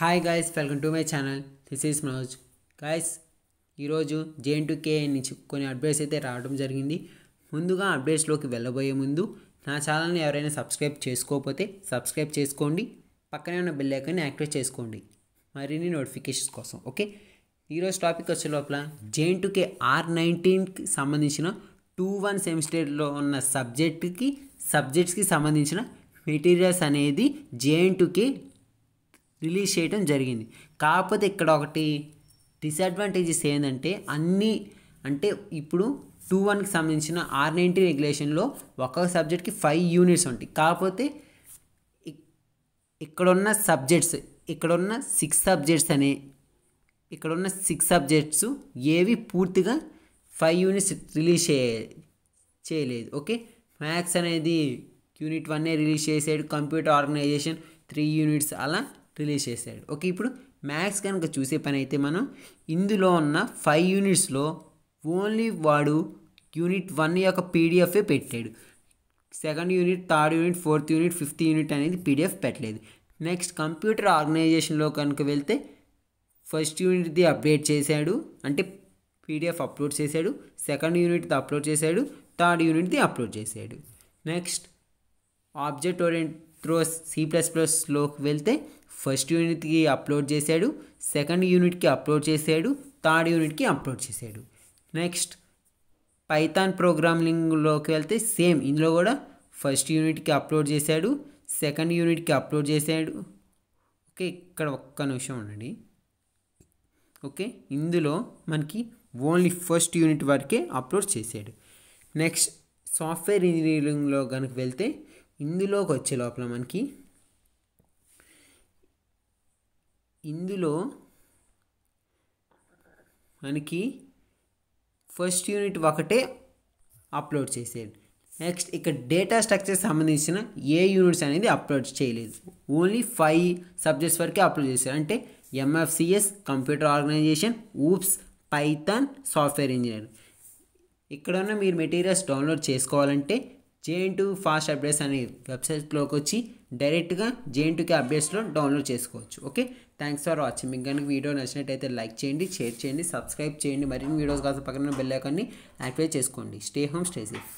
Hi guys welcome to my channel this is Manoj guys ఈరోజు JN to K నుంచి కొన్ని updates అయితే రావడం జరిగింది. ముందుగా అప్డేట్స్లోకి వెళ్ళబోయే ముందు నా ఛానల్ని ఎవరైనా సబ్స్క్రైబ్ చేసుకోకపోతే సబ్స్క్రైబ్ చేసుకోండి. పక్కనే ఉన్న బెల్ ఐకాన్ని యాక్టివేట్ చేసుకోండి. మరిన్ని నోటిఫికేషన్స్ కోసం ఓకే ఈరోజు టాపిక్ వచ్చే లోపల J N T U K R నైన్టీన్కి సంబంధించిన టూ వన్ సెమిస్టర్లో ఉన్న సబ్జెక్ట్కి సబ్జెక్ట్స్కి సంబంధించిన మెటీరియల్స్ అనేది జేఎన్ టు రిలీజ్ చేయడం జరిగింది. కాకపోతే ఇక్కడ ఒకటి డిసడ్వాంటేజెస్ ఏంటంటే అన్నీ అంటే ఇప్పుడు టూ వన్కి సంబంధించిన ఆర్ నైంటీ రెగ్యులేషన్లో ఒక్కొక్క సబ్జెక్ట్కి ఫైవ్ యూనిట్స్ ఉంటాయి. కాకపోతే ఇక్కడున్న సబ్జెక్ట్స్ ఇక్కడున్న సిక్స్ సబ్జెక్ట్స్ అనే ఇక్కడున్న సిక్స్ సబ్జెక్ట్స్ ఏవి పూర్తిగా ఫైవ్ యూనిట్స్ రిలీజ్ చే చేయలేదు. ఓకే? మ్యాథ్స్ అనేది యూనిట్ వన్నే రిలీజ్ చేసాడు. కంప్యూటర్ ఆర్గనైజేషన్ త్రీ యూనిట్స్ అలా రిలీజ్ చేశాడు. ఓకే ఇప్పుడు మ్యాథ్స్ కనుక చూసే పని అయితే మనం ఇందులో ఉన్న ఫైవ్ యూనిట్స్లో ఓన్లీ వాడు యూనిట్ వన్ యొక్క పీడిఎఫే పెట్టాడు. Second unit third unit fourth unit fifth unit అనేది పీడిఎఫ్ పెట్టలేదు. నెక్స్ట్ కంప్యూటర్ ఆర్గనైజేషన్లో కనుక వెళ్తే ఫస్ట్ యూనిట్ది అప్డేట్ చేశాడు. అంటే పీడిఎఫ్ అప్లోడ్ చేశాడు. సెకండ్ యూనిట్ది అప్లోడ్ చేశాడు. థర్డ్ యూనిట్ది అప్లోడ్ చేశాడు. Next object oriented through C plus ప్లస్లోకి వెళ్తే ఫస్ట్ యూనిట్కి అప్లోడ్ చేశాడు సెకండ్ యూనిట్కి అప్లోడ్ చేశాడు థర్డ్ యూనిట్కి అప్లోడ్ చేశాడు. నెక్స్ట్ పైథాన్ ప్రోగ్రామింగ్లోకి వెళ్తే సేమ్ ఇందులో కూడా ఫస్ట్ యూనిట్కి అప్లోడ్ చేశాడు సెకండ్ యూనిట్కి అప్లోడ్ చేశాడు. ఓకే ఇక్కడ ఒక్క నిమిషం ఉండండి. ఓకే ఇందులో మనకి ఓన్లీ ఫస్ట్ యూనిట్ వరకే అప్లోడ్ చేశాడు. నెక్స్ట్ సాఫ్ట్వేర్ ఇంజనీరింగ్లో కనుక వెళ్తే ఇందులోకి వచ్చే లోపల మనకి ఇందులో మనకి ఫస్ట్ యూనిట్ ఒకటే అప్లోడ్ చేసేది నెక్స్ట్ ఇక్కడ డేటా స్ట్రక్చర్ సంబంధించిన ఏ యూనిట్స్ అనేది అప్లోడ్ చేయలేదు. ఓన్లీ ఫైవ్ సబ్జెక్ట్స్ వరకే అప్లోడ్ చేశారు. అంటే MFCS computer organization OOPS Python software engineer ఇక్కడ ఉన్న మీరు మెటీరియల్స్ డౌన్లోడ్ చేసుకోవాలంటే జేఎన్ టూ ఫాస్ట్ అప్డేట్స్ అనే వెబ్సైట్లోకి వచ్చి డైరెక్ట్గా జేఎన్ టూకి అప్డేట్స్లో డౌన్లోడ్ చేసుకోవచ్చు. ఓకే? థ్యాంక్స్ ఫర్ వాచింగ్ మీకు కనుక వీడియో నచ్చినట్టయితే లైక్ చేయండి షేర్ చేయండి సబ్స్క్రైబ్ చేయండి. మరిన్ని వీడియోస్ కోసం పక్కన బెల్ ఐకాన్ని యాక్టివేట్ చేసుకోండి. Stay home stay safe